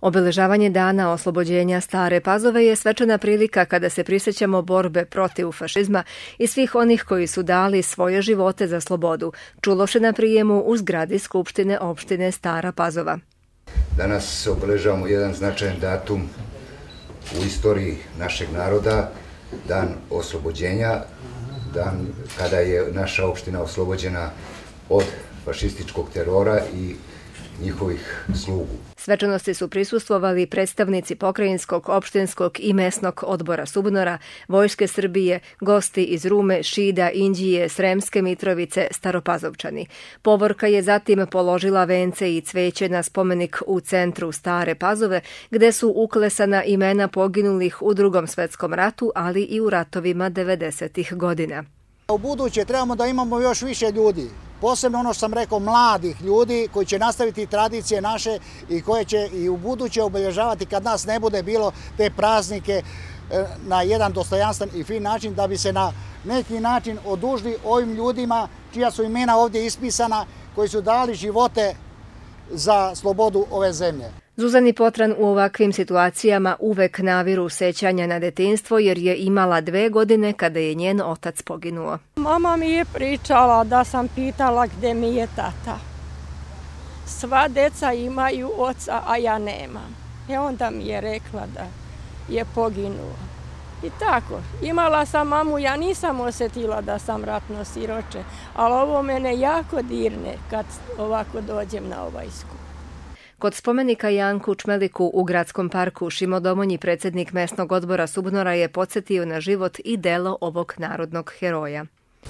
Obeležavanje dana oslobođenja Stare Pazove je svečana prilika kada se prisjećamo borbe protiv fašizma i svih onih koji su dali svoje živote za slobodu, čulo se na prijemu u zgradi Skupštine opštine Stara Pazova. Danas obeležavamo jedan značajan datum u istoriji našeg naroda, dan oslobođenja, dan kada je naša opština oslobođena od fašističkog terora i njihovih slugu. Svečanosti su prisustvovali predstavnici pokrajinskog, opštinskog i mesnog odbora Subnora, Vojske Srbije, gosti iz Rume, Šida, Indije, Sremske Mitrovice, Staropazovčani. Povorka je zatim položila vence i cveće na spomenik u centru Stare Pazove, gde su uklesana imena poginulih u drugom svetskom ratu, ali i u ratovima 90. godina. U buduće trebamo da imamo još više ljudi, posebno ono što sam rekao, mladih ljudi koji će nastaviti tradicije naše i koje će i u buduće obilježavati kad nas ne bude bilo te praznike e, na jedan dostojanstven i fin način da bi se na neki način odužili ovim ljudima čija su imena ovdje ispisana koji su dali živote za slobodu ove zemlje. Zuzani Potran u ovakvim situacijama uvek naviru sećanja na detinstvo jer je imala dve godine kada je njen otac poginuo. Mama mi je pričala da sam pitala gde mi je tata. Sva deca imaju oca, a ja nemam. I onda mi je rekla da je poginuo. I tako, imala sam mamu, ja nisam osjetila da sam ratno siroče, ali ovo mene jako dirne kad ovako dođem na ovaj skup. Kod spomenika Janku Čmeliku u gradskom parku Šimo Domonji, predsjednik mesnog odbora Subnora, je podsjetio na život i delo ovog narodnog heroja.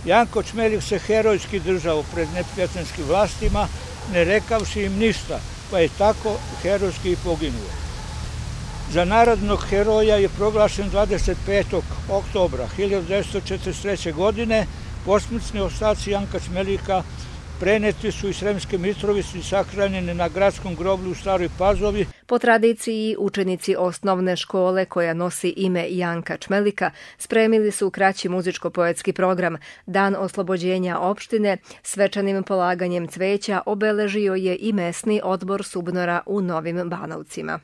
Janko Čmelik se herojski držao pred neprijateljskim vlastima, ne rekavši im ništa, pa je tako herojski i poginuo. Za narodnog heroja je proglašen 25. oktobra 1943. godine posmrtni ostaci Janka Čmelika preneti su i Sremske Mitrovice i sakranjeni na gradskom groblju u Staroj Pazovi. Po tradiciji, učenici osnovne škole koja nosi ime Janka Čmelika spremili su kraći muzičko-poetski program Dan oslobođenja opštine svečanim polaganjem cveća obeležio je i mesni odbor Subnora u Novim Banovcima.